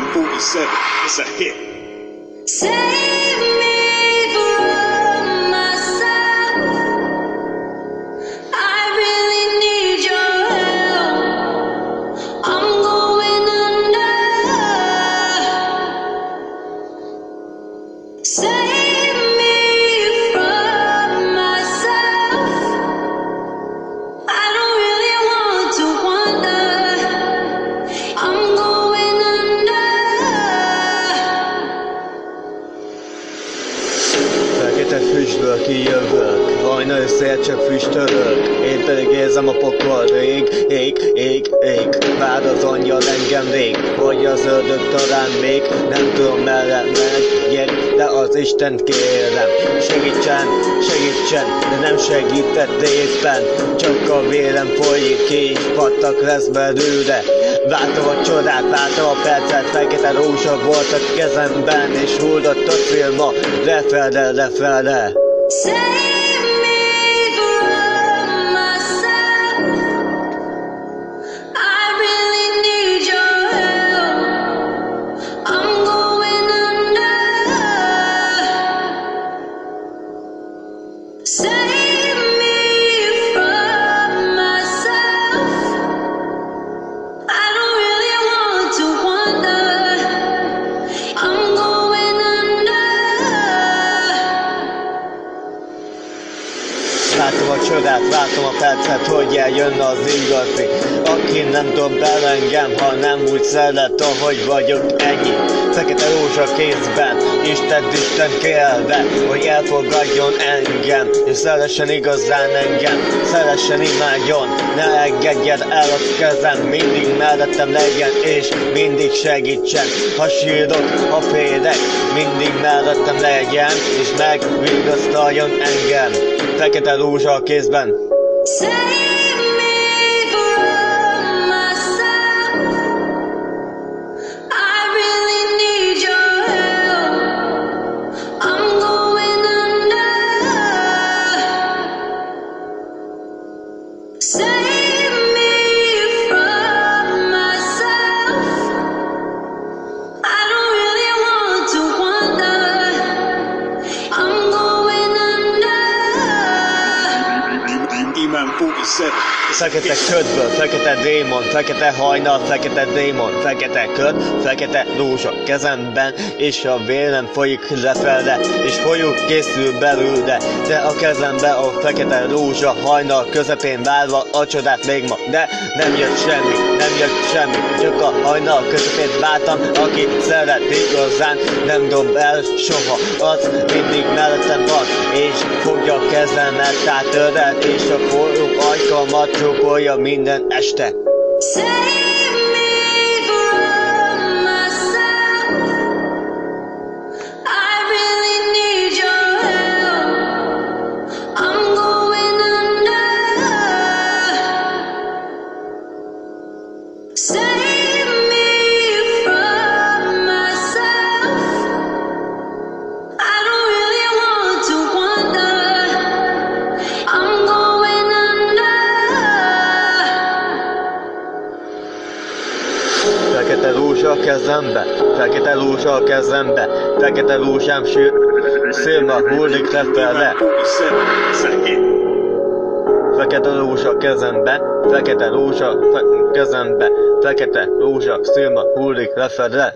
47, it's a hit. Save Füstből kijövök, vajna összeért csak füstölök. Én pedig érzem a pokol rég, ég, ég, ég. Vár az angyal engem rég, vagy az ördög talán még. Nem tudom merre megyek, de az Istent kérem. Segítsen, segítsen, de nem segített éppen. Csak a vérem folyik ki, pattak lesz belőle. Vártam a csodát, vártam a percet, fekete rózsa volt a kezemben És hullott a filma, lefele, lefele say csodát, látom a percet, hogy eljön az igazi Aki nem dob el engem, ha nem úgy szeret, ahogy vagyok, ennyi Fekete rózsa kézben, Isten Isten kérve Hogy elfogadjon engem, és szeressen igazán engem Szeressen, imádjon, ne engedjen el a kezem Mindig mellettem legyen, és mindig segítsen. Ha sírok, ha félek, mindig mellettem legyen És megvigasztaljon engem. Fekete rózsa kézben. Save Fekete ködből, fekete démon, fekete hajnal, fekete démon, fekete köd, fekete rózsa kezemben, és a vérem folyik lefele, és folyó készül belőle, de a kezembe a fekete rózsa hajnal közepén várva a csodát még ma, de nem jött semmi, nem jött semmi, csak a hajnal közepén vártam, aki szeret igazán, nem dob el soha, az mindig mellettem van, és fogja a kezemet, tehát és a forró ajkamat csókolja minden este. Save a kezembe, fekete rózsa a kezembe, fekete rózsám ső, szilma hullik lefele. 47, it's a hit. Fekete rózsa a kezembe, fekete rózsa fe- kezembe, fekete rózsa szilma hullik lefele.